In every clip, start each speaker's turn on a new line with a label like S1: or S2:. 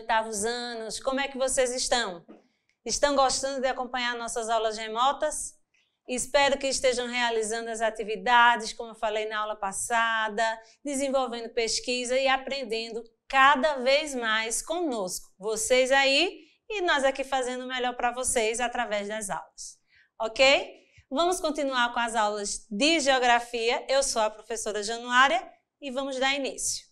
S1: oitavos anos, como é que vocês estão? Estão gostando de acompanhar nossas aulas remotas? Espero que estejam realizando as atividades, como eu falei na aula passada, desenvolvendo pesquisa e aprendendo cada vez mais conosco. Vocês aí e nós aqui fazendo o melhor para vocês através das aulas. Ok? Vamos continuar com as aulas de Geografia. Eu sou a professora Januária e vamos dar início.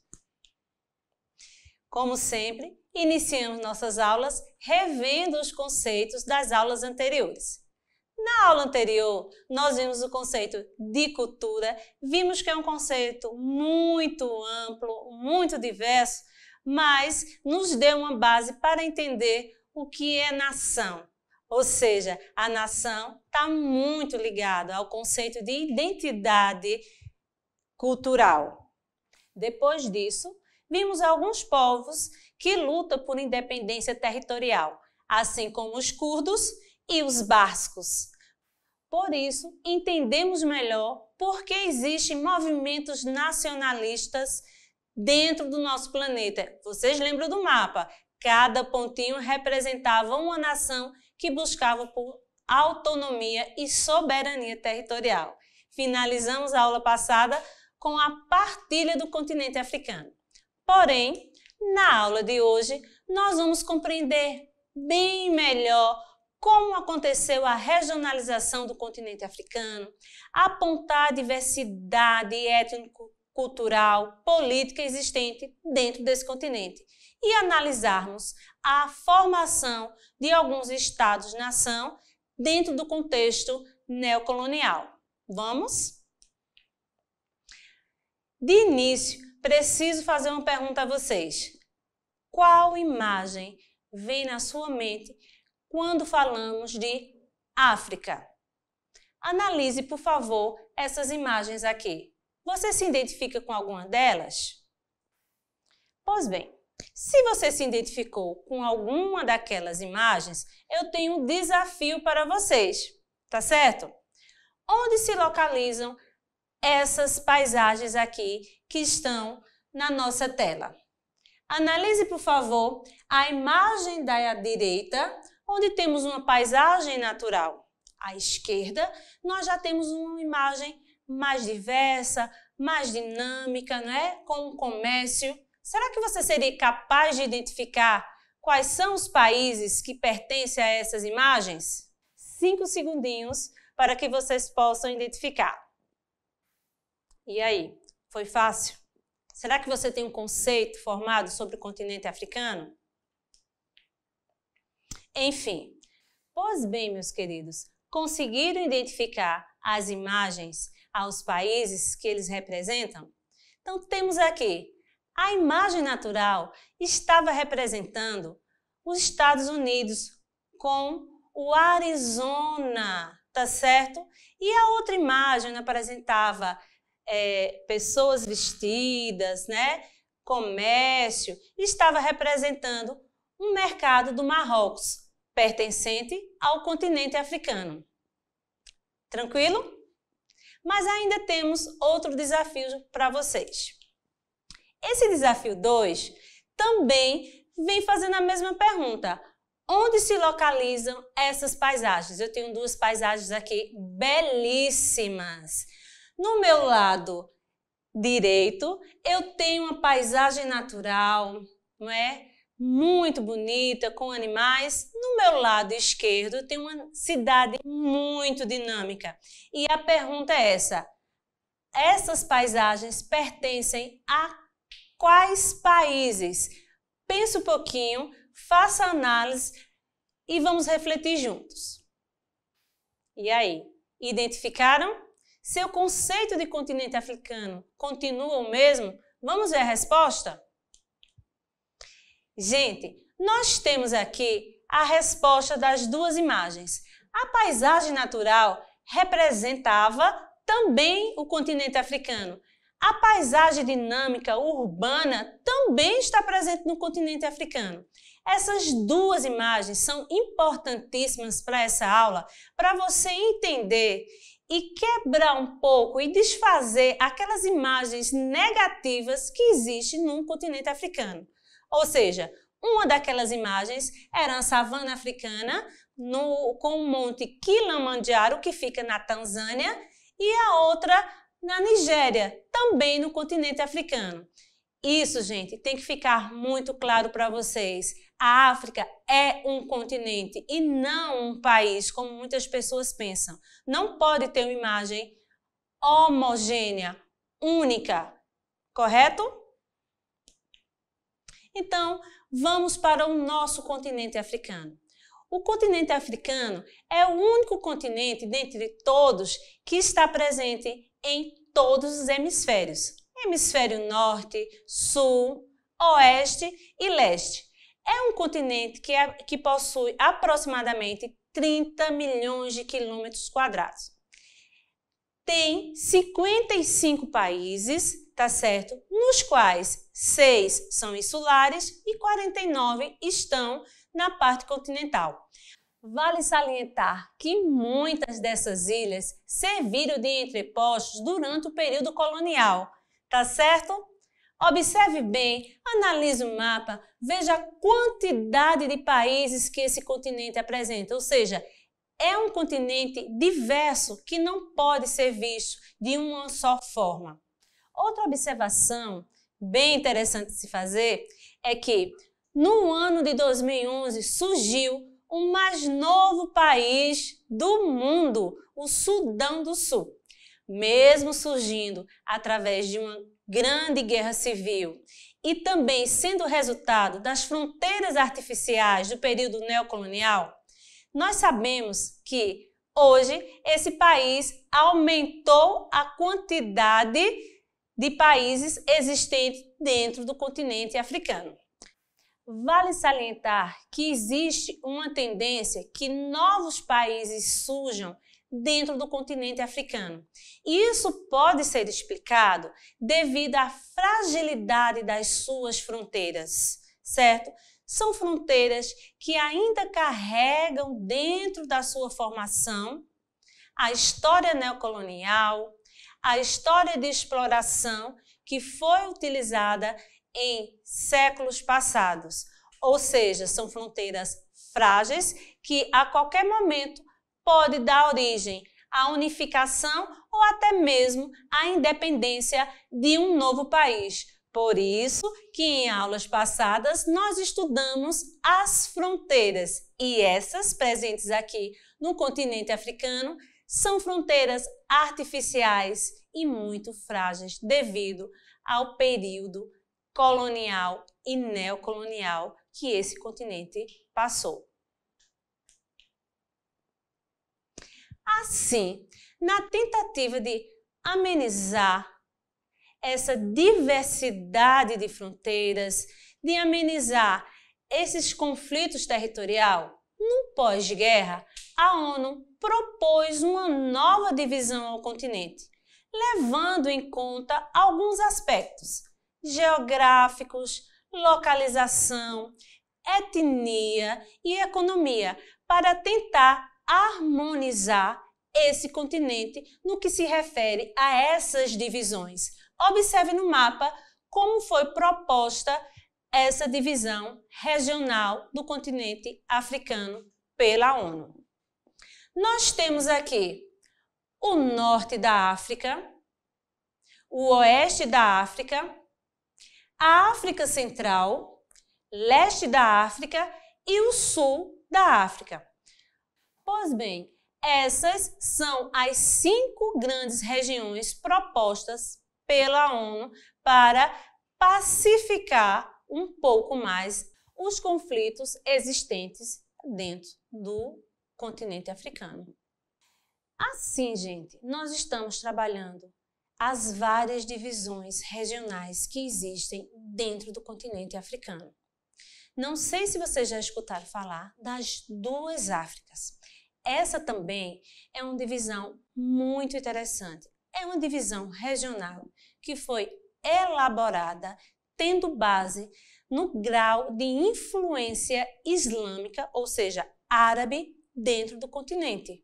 S1: Como sempre, iniciamos nossas aulas revendo os conceitos das aulas anteriores. Na aula anterior, nós vimos o conceito de cultura, vimos que é um conceito muito amplo, muito diverso, mas nos deu uma base para entender o que é nação. Ou seja, a nação está muito ligada ao conceito de identidade cultural. Depois disso, vimos alguns povos que lutam por independência territorial, assim como os curdos e os bascos. Por isso, entendemos melhor por que existem movimentos nacionalistas dentro do nosso planeta. Vocês lembram do mapa? Cada pontinho representava uma nação que buscava por autonomia e soberania territorial. Finalizamos a aula passada com a partilha do continente africano. Porém, na aula de hoje, nós vamos compreender bem melhor como aconteceu a regionalização do continente africano, apontar a diversidade étnico-cultural, política existente dentro desse continente e analisarmos a formação de alguns estados-nação dentro do contexto neocolonial. Vamos? De início, preciso fazer uma pergunta a vocês. Qual imagem vem na sua mente quando falamos de África? Analise, por favor, essas imagens aqui. Você se identifica com alguma delas? Pois bem, se você se identificou com alguma daquelas imagens, eu tenho um desafio para vocês, tá certo? Onde se localizam essas paisagens aqui que estão na nossa tela. Analise, por favor, a imagem da direita, onde temos uma paisagem natural. À esquerda, nós já temos uma imagem mais diversa, mais dinâmica, não é? com o comércio. Será que você seria capaz de identificar quais são os países que pertencem a essas imagens? Cinco segundinhos para que vocês possam identificar. E aí, foi fácil? Será que você tem um conceito formado sobre o continente africano? Enfim, pois bem, meus queridos, conseguiram identificar as imagens aos países que eles representam? Então, temos aqui a imagem natural estava representando os Estados Unidos com o Arizona, tá certo? E a outra imagem apresentava é, pessoas vestidas, né? comércio, estava representando um mercado do Marrocos, pertencente ao continente africano. Tranquilo? Mas ainda temos outro desafio para vocês. Esse desafio 2 também vem fazendo a mesma pergunta. Onde se localizam essas paisagens? Eu tenho duas paisagens aqui belíssimas. No meu lado direito, eu tenho uma paisagem natural, não é? Muito bonita, com animais. No meu lado esquerdo, tenho uma cidade muito dinâmica. E a pergunta é essa: essas paisagens pertencem a quais países? Pense um pouquinho, faça análise e vamos refletir juntos. E aí, identificaram? Seu conceito de continente africano continua o mesmo? Vamos ver a resposta? Gente, nós temos aqui a resposta das duas imagens. A paisagem natural representava também o continente africano. A paisagem dinâmica urbana também está presente no continente africano. Essas duas imagens são importantíssimas para essa aula, para você entender e quebrar um pouco e desfazer aquelas imagens negativas que existem no continente africano. Ou seja, uma daquelas imagens era a savana africana no, com o monte Kilimanjaro, que fica na Tanzânia, e a outra na Nigéria, também no continente africano. Isso, gente, tem que ficar muito claro para vocês. A África é um continente e não um país, como muitas pessoas pensam. Não pode ter uma imagem homogênea, única, correto? Então, vamos para o nosso continente africano. O continente africano é o único continente dentre todos que está presente em todos os hemisférios: hemisfério norte, sul, oeste e leste. É um continente que, é, que possui aproximadamente 30 milhões de quilômetros quadrados. Tem 55 países, tá certo? Nos quais seis são insulares e 49 estão na parte continental. Vale salientar que muitas dessas ilhas serviram de entrepostos durante o período colonial, tá certo? Observe bem, analise o mapa, veja a quantidade de países que esse continente apresenta, ou seja, é um continente diverso que não pode ser visto de uma só forma. Outra observação bem interessante de se fazer é que no ano de 2011 surgiu o mais novo país do mundo, o Sudão do Sul. Mesmo surgindo através de uma grande guerra civil e também sendo resultado das fronteiras artificiais do período neocolonial, nós sabemos que hoje esse país aumentou a quantidade de países existentes dentro do continente africano. Vale salientar que existe uma tendência que novos países surjam dentro do continente africano. E isso pode ser explicado devido à fragilidade das suas fronteiras, certo? São fronteiras que ainda carregam dentro da sua formação a história neocolonial, a história de exploração que foi utilizada em séculos passados. Ou seja, são fronteiras frágeis que a qualquer momento pode dar origem à unificação ou até mesmo à independência de um novo país. Por isso que em aulas passadas nós estudamos as fronteiras e essas presentes aqui no continente africano são fronteiras artificiais e muito frágeis devido ao período colonial e neocolonial que esse continente passou. Assim, na tentativa de amenizar essa diversidade de fronteiras, de amenizar esses conflitos territoriais, no pós-guerra, a ONU propôs uma nova divisão ao continente, levando em conta alguns aspectos, geográficos, localização, etnia e economia para tentar harmonizar esse continente no que se refere a essas divisões. Observe no mapa como foi proposta essa divisão regional do continente africano pela ONU. Nós temos aqui o norte da África, o oeste da África, a África Central, leste da África e o sul da África. Pois bem, essas são as cinco grandes regiões propostas pela ONU para pacificar um pouco mais os conflitos existentes dentro do continente africano. Assim, gente, nós estamos trabalhando as várias divisões regionais que existem dentro do continente africano. Não sei se vocês já escutaram falar das duas Áfricas. Essa também é uma divisão muito interessante. É uma divisão regional que foi elaborada tendo base no grau de influência islâmica, ou seja, árabe, dentro do continente,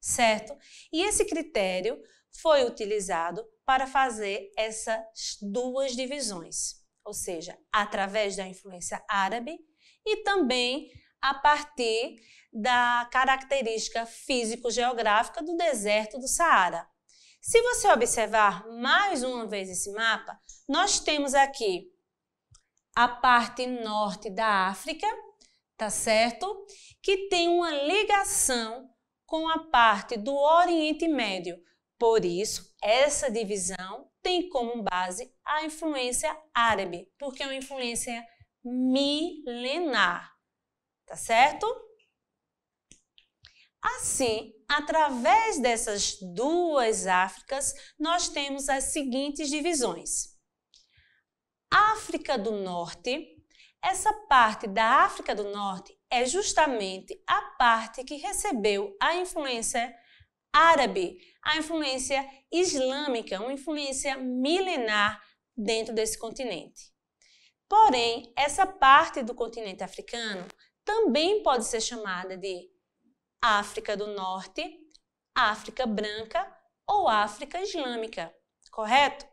S1: certo? E esse critério foi utilizado para fazer essas duas divisões. ou seja, através da influência árabe, e também a partir da característica físico-geográfica do deserto do Saara. Se você observar mais uma vez esse mapa, nós temos aqui a parte norte da África, tá certo? Que tem uma ligação com a parte do Oriente Médio. Por isso, essa divisão tem como base a influência árabe, porque é uma influência milenar, tá certo? Assim, através dessas duas Áfricas, nós temos as seguintes divisões. África do Norte, essa parte da África do Norte é justamente a parte que recebeu a influência árabe, a influência islâmica, uma influência milenar dentro desse continente. Porém, essa parte do continente africano também pode ser chamada de África do Norte, África Branca ou África Islâmica, correto?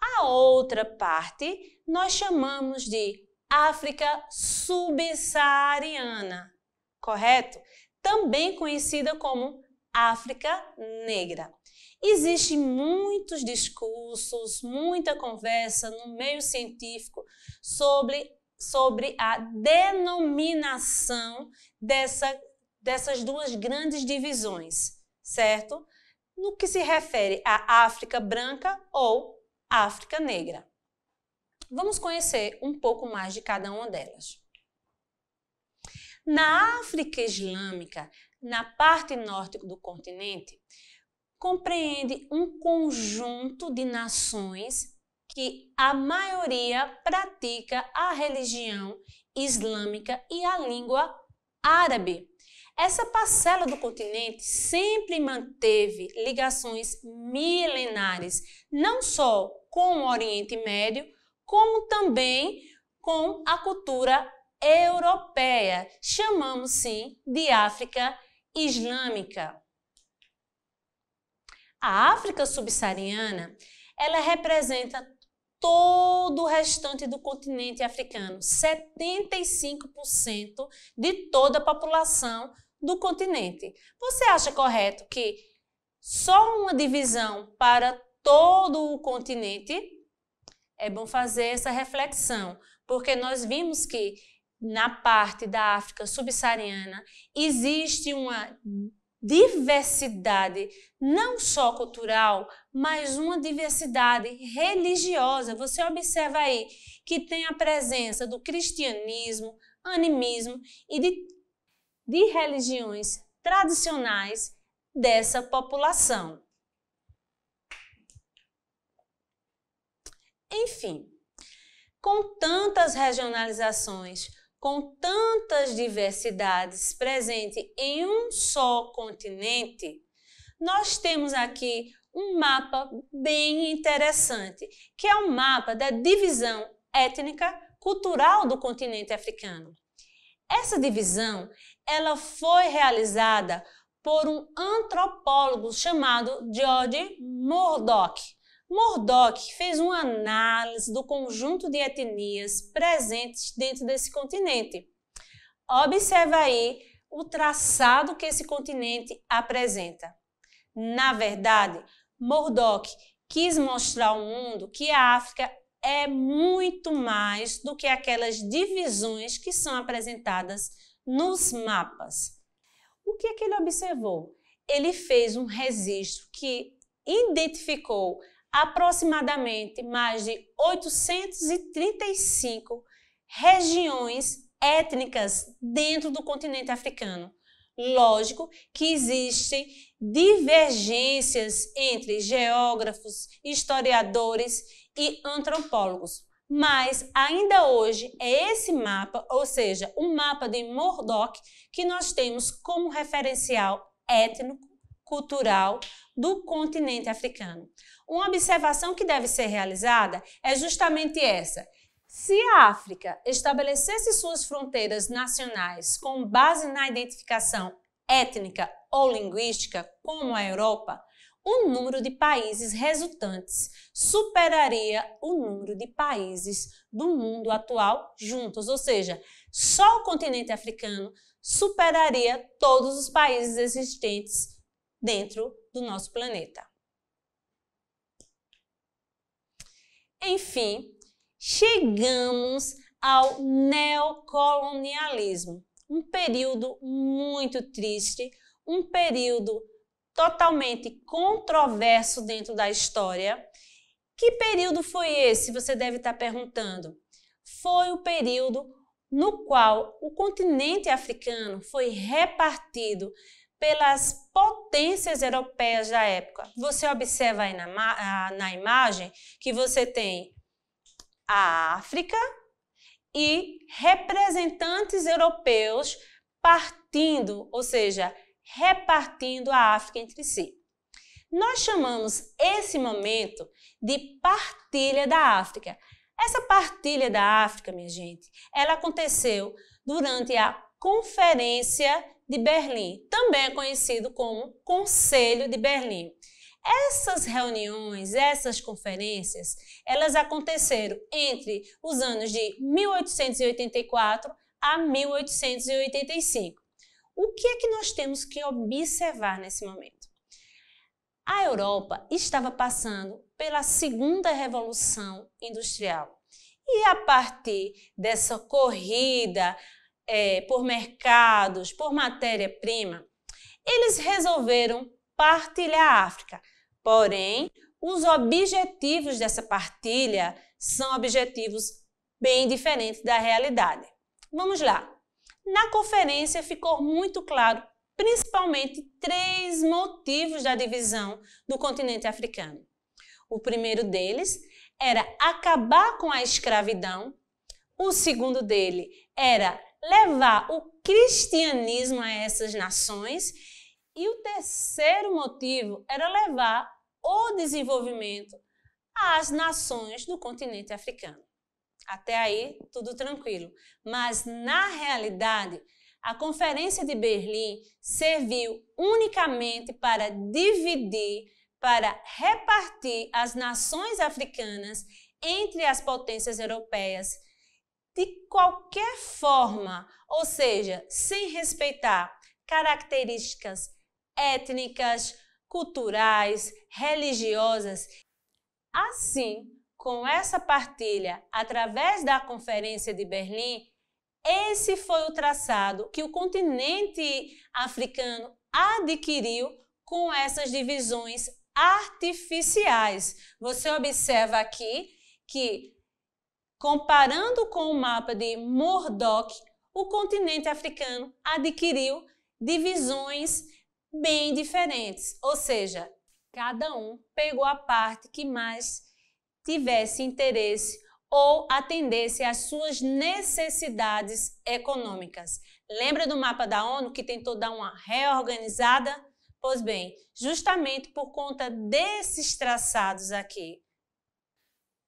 S1: A outra parte nós chamamos de África subsaariana, correto? Também conhecida como África Negra. Existem muitos discursos, muita conversa no meio científico sobre, sobre a denominação dessa dessas duas grandes divisões, certo? No que se refere à África branca ou África negra. Vamos conhecer um pouco mais de cada uma delas. Na África Islâmica, na parte norte do continente, compreende um conjunto de nações que a maioria pratica a religião islâmica e a língua árabe. Essa parcela do continente sempre manteve ligações milenares, não só com o Oriente Médio, como também com a cultura europeia. Chamamos sim de África Islâmica. A África subsaariana, ela representa todo o restante do continente africano, 75% de toda a população do continente. Você acha correto que só uma divisão para todo o continente? É bom fazer essa reflexão, porque nós vimos que na parte da África subsaariana existe uma diversidade não só cultural, mas uma diversidade religiosa. Você observa aí que tem a presença do cristianismo, animismo e de de religiões tradicionais dessa população. Enfim, com tantas regionalizações, com tantas diversidades presentes em um só continente, nós temos aqui um mapa bem interessante, que é o um mapa da divisão étnica cultural do continente africano. Essa divisão ela foi realizada por um antropólogo chamado George Murdoch. Murdoch fez uma análise do conjunto de etnias presentes dentro desse continente. Observa aí o traçado que esse continente apresenta. Na verdade, Murdoch quis mostrar ao mundo que a África é muito mais do que aquelas divisões que são apresentadas nos mapas. O que é que ele observou? Ele fez um registro que identificou aproximadamente mais de 835 regiões étnicas dentro do continente africano. Lógico que existem divergências entre geógrafos, historiadores e antropólogos, mas ainda hoje é esse mapa, ou seja, o mapa de Murdoch, que nós temos como referencial étnico, cultural do continente africano. Uma observação que deve ser realizada é justamente essa. Se a África estabelecesse suas fronteiras nacionais com base na identificação étnica ou linguística, como a Europa, o número de países resultantes superaria o número de países do mundo atual juntos, ou seja, só o continente africano superaria todos os países existentes dentro do nosso planeta. Enfim, chegamos ao neocolonialismo, um período muito triste, um período totalmente controverso dentro da história. Que período foi esse? Você deve estar perguntando. Foi o período no qual o continente africano foi repartido pelas potências europeias da época. Você observa aí na, na imagem que você tem a África e representantes europeus partindo, ou seja, repartindo a África entre si. Nós chamamos esse momento de partilha da África. Essa partilha da África, minha gente, ela aconteceu durante a Conferência de Berlim, também é conhecido como Conselho de Berlim. Essas reuniões, essas conferências, elas aconteceram entre os anos de 1884 a 1885. O que é que nós temos que observar nesse momento? A Europa estava passando pela segunda revolução industrial. E a partir dessa corrida é, por mercados, por matéria-prima, eles resolveram partilhar a África. Porém, os objetivos dessa partilha são objetivos bem diferentes da realidade. Vamos lá. Na conferência ficou muito claro, principalmente, três motivos da divisão do continente africano. O primeiro deles era acabar com a escravidão, o segundo dele era levar o cristianismo a essas nações, e o terceiro motivo era levar o desenvolvimento às nações do continente africano. Até aí, tudo tranquilo. Mas, na realidade, a Conferência de Berlim serviu unicamente para dividir, para repartir as nações africanas entre as potências europeias de qualquer forma, ou seja, sem respeitar características étnicas, culturais, religiosas. Assim, com essa partilha através da Conferência de Berlim, esse foi o traçado que o continente africano adquiriu com essas divisões artificiais. Você observa aqui que, comparando com o mapa de Murdoch, o continente africano adquiriu divisões bem diferentes, ou seja, cada um pegou a parte que mais tivesse interesse ou atendesse às suas necessidades econômicas. Lembra do mapa da ONU que tentou dar uma reorganizada? Pois bem, justamente por conta desses traçados aqui.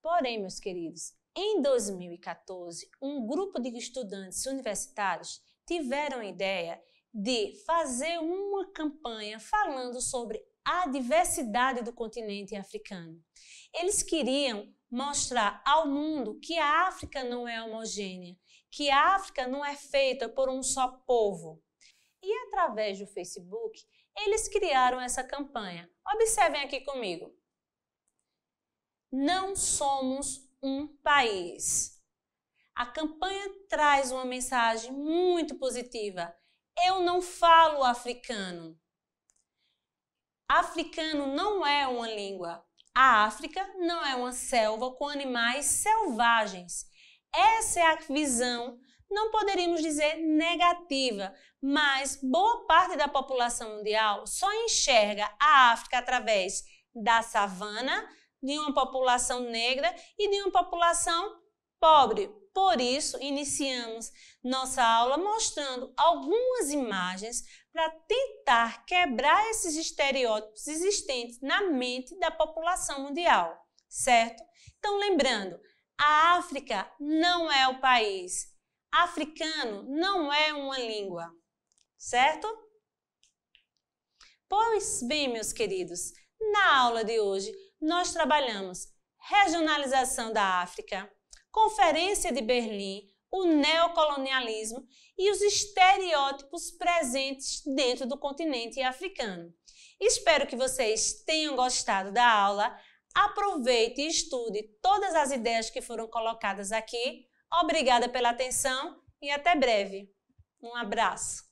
S1: Porém, meus queridos, em 2014, um grupo de estudantes universitários tiveram a ideia de fazer uma campanha falando sobre a diversidade do continente africano. Eles queriam mostrar ao mundo que a África não é homogênea, que a África não é feita por um só povo. E através do Facebook, eles criaram essa campanha. Observem aqui comigo. Não somos um país. A campanha traz uma mensagem muito positiva. Eu não falo africano. Africano não é uma língua. A África não é uma selva com animais selvagens. Essa é a visão, não poderíamos dizer negativa, mas boa parte da população mundial só enxerga a África através da savana, de uma população negra e de uma população pobre. Por isso, iniciamos nossa aula mostrando algumas imagens para tentar quebrar esses estereótipos existentes na mente da população mundial, certo? Então, lembrando, a África não é o país, africano não é uma língua, certo? Pois bem, meus queridos, na aula de hoje nós trabalhamos regionalização da África, Conferência de Berlim, o neocolonialismo e os estereótipos presentes dentro do continente africano. Espero que vocês tenham gostado da aula. Aproveite e estude todas as ideias que foram colocadas aqui. Obrigada pela atenção e até breve. Um abraço.